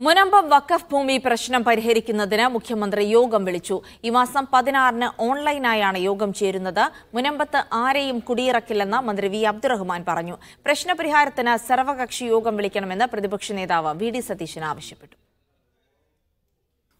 മുനമ്പം വഖഫ് ഭൂമി പ്രശ്നം പരിഹരിക്കുന്നതിന് മുഖ്യമന്ത്രി യോഗം വിളിച്ചു. ഈ മാസം പതിനാറിന് ഓൺലൈനായാണ് യോഗം ചേരുന്നത്. മുനമ്പത്ത് ആരെയും കുടിയിറക്കില്ലെന്ന് മന്ത്രി വി. അബ്ദുറഹ്മാൻ പറഞ്ഞു. പ്രശ്നപരിഹാരത്തിന് സർവകക്ഷി യോഗം വിളിക്കണമെന്ന് പ്രതിപക്ഷ നേതാവ് വി. ഡി. സതീശൻ ആവശ്യപ്പെട്ടു.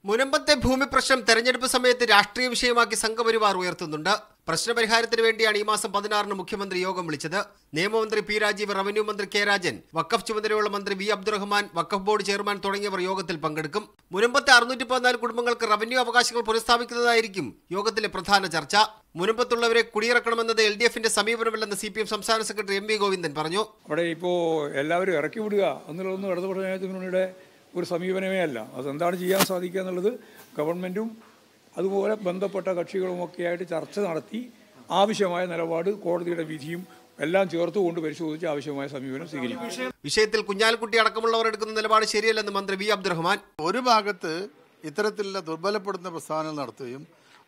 മുനമ്പത്തെ ഭൂമി പ്രശ്നം തെരഞ്ഞെടുപ്പ് സമയത്ത് രാഷ്ട്രീയ വിഷയമാക്കി സംഘപരിവാർ ഉയർത്തുന്നുണ്ട്. പ്രശ്നപരിഹാരത്തിന് വേണ്ടിയാണ് ഈ മാസം പതിനാറിന് മുഖ്യമന്ത്രി യോഗം വിളിച്ചത്. നിയമമന്ത്രി പി രാജീവ് റവന്യൂ മന്ത്രി കെ രാജൻ വക്കഫ് ചുമതലയുള്ള മന്ത്രി വി അബ്ദുറഹ്മാൻ വക്കഫ് ബോർഡ് ചെയർമാൻ തുടങ്ങിയവർ യോഗത്തിൽ പങ്കെടുക്കും. മുനമ്പത്തെ അറുന്നൂറ്റി പതിനാല് കുടുംബങ്ങൾക്ക് റവന്യൂ അവകാശങ്ങൾ പുനഃസ്ഥാപിക്കുന്നതായിരിക്കും യോഗത്തിലെ പ്രധാന ചർച്ച. മുനമ്പത്തുള്ളവരെ കുടിയിറക്കണമെന്നത് എൽ ഡി എഫിന്റെ സമീപനമല്ലെന്ന് സി പി എം സംസ്ഥാന സെക്രട്ടറി എം വി ഗോവിന്ദൻ പറഞ്ഞു. അവിടെ എല്ലാവരും ഇറക്കി വിടുക ഒരു സമീപനമേ അല്ല. അതെന്താണ് ചെയ്യാൻ സാധിക്കുക എന്നുള്ളത് ഗവൺമെന്റും അതുപോലെ ബന്ധപ്പെട്ട കക്ഷികളുമൊക്കെയായിട്ട് ചർച്ച നടത്തി ആവശ്യമായ നിലപാട് കോടതിയുടെ വിധിയും എല്ലാം ചേർത്തുകൊണ്ട് പരിശോധിച്ച് ആവശ്യമായ സമീപനം സ്വീകരിക്കും. വിഷയത്തിൽ കുഞ്ഞാലിക്കുട്ടി അടക്കമുള്ളവർ എടുക്കുന്ന നിലപാട് ശരിയല്ലെന്ന് മന്ത്രി വി അബ്ദുറഹ്മാൻ. ഒരു ഭാഗത്ത് ഇത്തരത്തിലുള്ള ദുർബലപ്പെടുന്ന പ്രസ്താവനകൾ നടത്തുകയും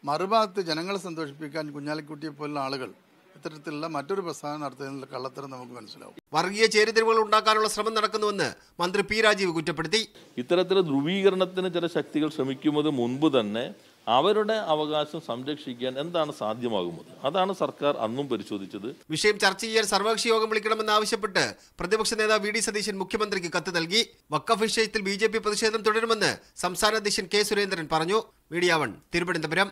മറുഭാഗത്ത് ജനങ്ങളെ സന്തോഷിപ്പിക്കാൻ കുഞ്ഞാലിക്കുട്ടിയെ പോലുള്ള ആളുകൾ ഇത്തരത്തിലുള്ള മറ്റൊരു പ്രസ്ഥാനം നടത്തുന്ന കള്ളത്തരം നമുക്ക് മനസ്സിലാവും. വർഗീയ ചേരിതിരിവുകൾ ഉണ്ടാക്കാനുള്ള ശ്രമം നടക്കുന്നുവെന്ന് മന്ത്രി പി രാജീവ് കുറ്റപ്പെടുത്തി. ഇത്തരത്തിലെ ധ്രുവീകരണത്തിന് ചില ശക്തികൾ ശ്രമിക്കുന്നത് മുൻപ് തന്നെ അവരുടെ അവകാശം സംരക്ഷിക്കാൻ എന്താണ് സാധ്യമാകുന്നത്? അതാണ് സർക്കാർ അന്നും പരിശോധിച്ചത്. വിഷയം ചർച്ച ചെയ്യാൻ സർവകക്ഷി യോഗം വിളിക്കണമെന്ന് ആവശ്യപ്പെട്ട് പ്രതിപക്ഷ നേതാവ് വി ഡി സതീശൻ മുഖ്യമന്ത്രിക്ക് കത്ത് നൽകി. വക്കഫ് വിഷയത്തിൽ ബി ജെ പി പ്രതിഷേധം തുടരുമെന്ന് സംസ്ഥാന അധ്യക്ഷൻ കെ സുരേന്ദ്രൻ പറഞ്ഞു. Media one Thiruvananthapuram.